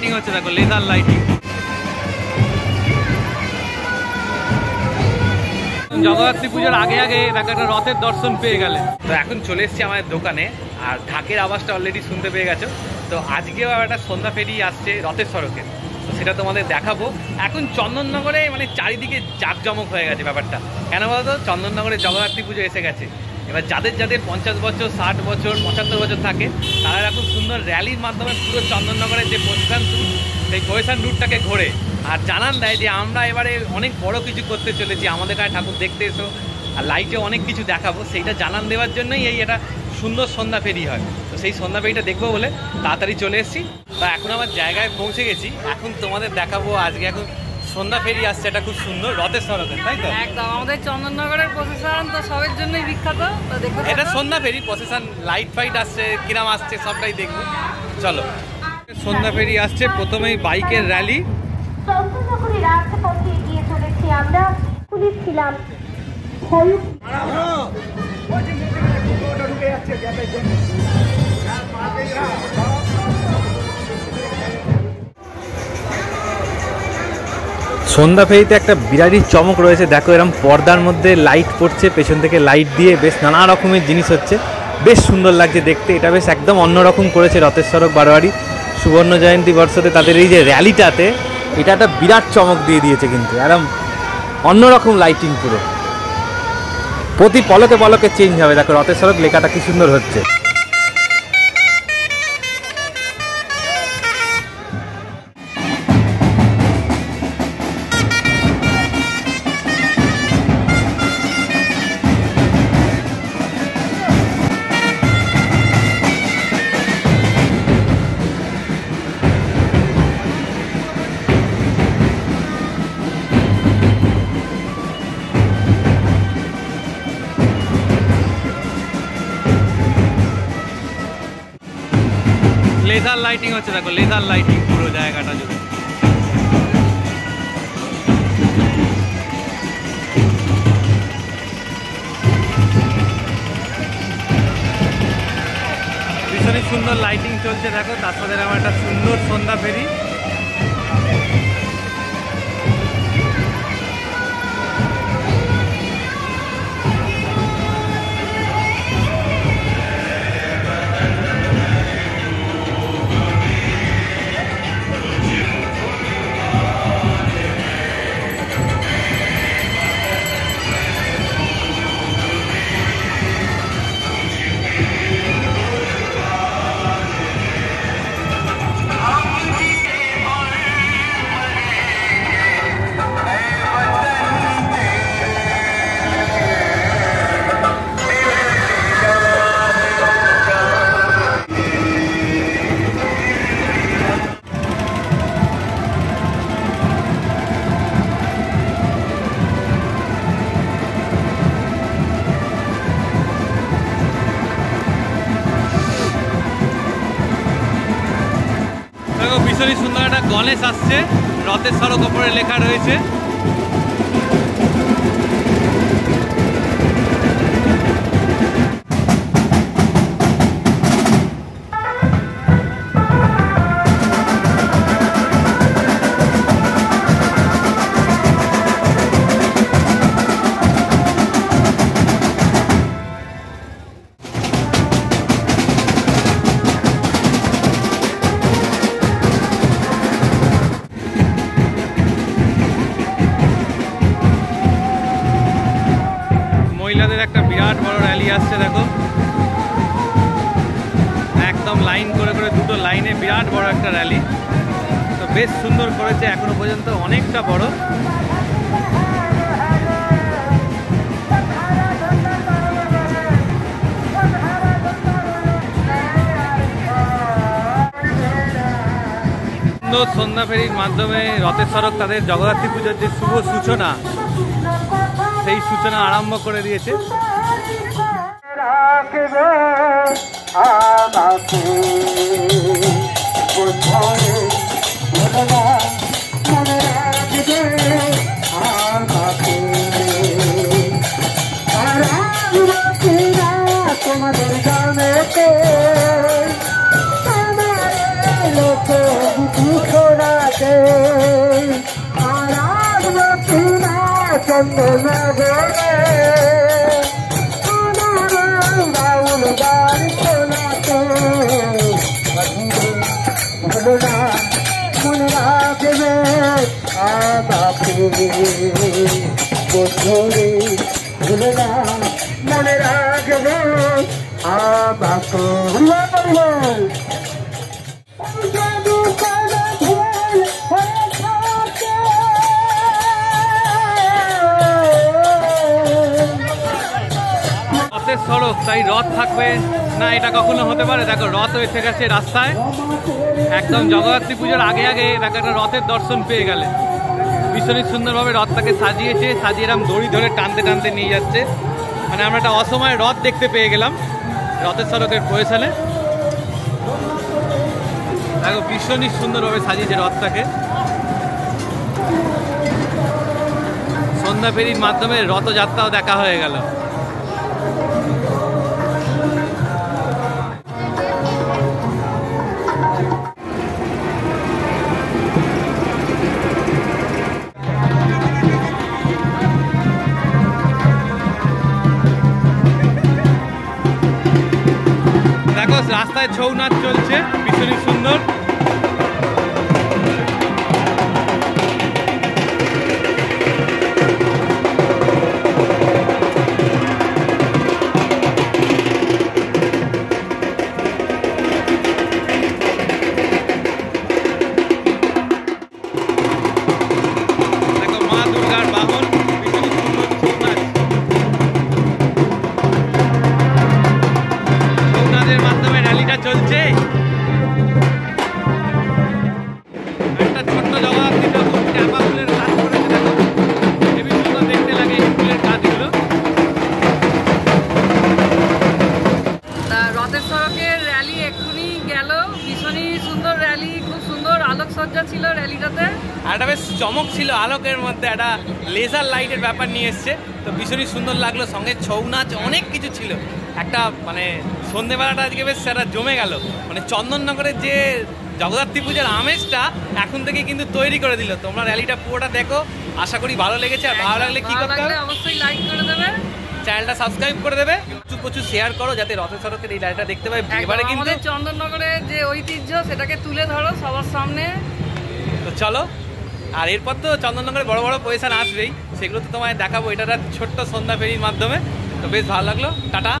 Lighting হচ্ছে, দেখো laser lighting Jagaddhatri পুজোর আগে আগে দেখো, একটা রথের দর্শন পেয়ে গেলে। তো এখন চলে এসেছি আমাদের দোকানে, আর ঢাকের আওয়াজটা অলরেডি শুনতে পেয়ে গেছো। তো আজকেও একটা সন্ধ্যা পেরিয়ে আসছে রথের সড়কে। তো সেটা তোমাদের দেখাবো। এখন চন্দননগরে মানে চারিদিকে জাঁকজমক হয়ে গেছে ব্যাপারটা। কেন বলতো? চন্দননগরে জগদ্ধাত্রী পুজো এসে গেছে। এবার যাদের যাদের পঞ্চাশ বছর, ষাট বছর, পঁচাত্তর বছর থাকে, তারা এরকম সুন্দর র্যালির মাধ্যমে পুরো চন্দননগরের যে প্রস্থান রুট সেই প্রস্থান রুটটাকে ঘোরে। আর জানান দেয় যে আমরা এবারে অনেক বড় কিছু করতে চলেছি। আমাদের কাছে ঠাকুর দেখতে এসো। আর লাইটে অনেক কিছু দেখাবো। সেইটা জানান দেওয়ার জন্যই এই এটা সুন্দর সন্ধ্যা ফেরি হয়। তো সেই সন্ধ্যা ফেরিটা দেখব বলে তাড়াতাড়ি চলে এসেছি। তো এখন আমার জায়গায় পৌঁছে গেছি। এখন তোমাদের দেখাবো আজকে এখন সন্ধ্যা ফেরি আসছে এটা খুব সুন্দর রথের সরতে তাই তো? একদম আমাদের চন্দননগরের প্রশাসন তো সবের জন্যই বিখ্যাত তো দেখো এটা সন্ধ্যা ফেরি প্রসেশন লাইট ফাইট আসছে কিরাম আসছে সবটাই দেখব। চলো। সন্ধ্যা ফেরি আসছে প্রথমেই বাইকের র্যালি চন্দ্রনগরে রাজপথে এগিয়ে চলেছি আমরা পুলিশ ছিলাম। সন্ধ্যা ফেরিতে একটা বিরাটই চমক রয়েছে। দেখো এরকম পর্দার মধ্যে লাইট পড়ছে, পেছন থেকে লাইট দিয়ে বেশ নানা রকমের জিনিস হচ্ছে। বেশ সুন্দর লাগছে দেখতে। এটা বেশ একদম অন্যরকম করেছে রথের সড়ক বারোয়ারি। সুবর্ণ জয়ন্তী বর্ষতে তাদের এই যে র্যালিটাতে এটা একটা বিরাট চমক দিয়ে দিয়েছে কিন্তু। একদম অন্যরকম লাইটিং পুরো। প্রতি পলকে পলকে চেঞ্জ হবে। দেখো রথের সড়ক লেখাটা কি সুন্দর হচ্ছে। লেজার লাইটিং হচ্ছে, দেখো লেজার লাইটিং পুরো জায়গাটা জুড়ে। ভীষণই সুন্দর লাইটিং চলছে, দেখো তার সাথে আমার একটা সুন্দর সন্ধ্যা ফেরি। ভীষণই সুন্দর একটা গণেশ আসছে। রথের সড়ক ওপরে লেখা রয়েছে। আসছে দেখো। একদম লাইন করে করে দুটো লাইনে বিরাট বড় একটা র্যালি তো বেশ সুন্দর করেছে, এখনও পর্যন্ত অনেকটা বড়। সুন্দর সন্ধ্যা ফেরির মাধ্যমে রথের সড়ক, তাদের জগদ্ধাত্রী পুজোর যে শুভ সূচনা, সেই সূচনা আরম্ভ করে দিয়েছে। ডাকবে আমাকে। কোথায় ভোলা মনে রাখবে আমাকে? তোমাদের গানেতে আমার লোকে ঘোড়াতে আর চন্দনা গোড়ে বন্ধুরে ভুলে না মনে রাখবে রথের সড়ক, তাই রথ থাকবে না, এটা কখনো হতে পারে? দেখো, রথ এসে গেছে রাস্তায়। একদম জগদ্ধাত্রী পুজোর আগে আগে, দেখো, একটা রথের দর্শন পেয়ে গেলে। ভীষণই সুন্দরভাবে রথটাকে সাজিয়েছে, সাজিয়ে এরকম দড়ি ধরে টানতে টানতে নিয়ে যাচ্ছে। মানে আমরা একটা অসময় রথ দেখতে পেয়ে গেলাম, রথের সড়কের পয়সালে দেখো, ভীষণই সুন্দরভাবে সাজিয়েছে রথটাকে। সন্ধ্যা ফেরির মাধ্যমে রথযাত্রাও দেখা হয়ে গেল। রাস্তায় ছৌ নাচ চলছে ভীষণই সুন্দর। আলোকসজ্জা ছিল র্যালিটাতে। আর একটা বেশ চমক ছিল আলোকের মধ্যে একটা লেজার লাইটের ব্যাপার নিয়ে এসছে। তো ভীষণই সুন্দর লাগল সঙ্গে ছৌ নাচ অনেক কিছু ছিল। একটা মানে সন্ধেবেলাটা আজকে বেশ সেটা জমে গেল। মানে চন্দননগরের যে জগদ্ধাত্রী পূজার আমেজটা এখন থেকে কিন্তু তৈরি করে দিল। তোমরা র্যালিটা পুরোটা দেখো আশা করি ভালো লেগেছে। আর ভালো লাগলে কি করতে হবে? অবশ্যই লাইক করে দেবে। চ্যানেলটা সাবস্ক্রাইব করে দেবে। প্রচুর শেয়ার করো যাতে রথের সড়কের এই লাইটটা দেখতে পাই। এবারে কিন্তু চন্দননগরের যে ঐতিহ্য সেটাকে তুলে ধরো সবার সামনে। তো চলো আর এরপর তো চন্দননগরে বড় বড় পয়সা আসবেই। সেগুলো তো তোমায় দেখাবো এটা একটা ছোট্ট সন্ধ্যা ফেরির মাধ্যমে। তো বেশ ভালো লাগল টাটা।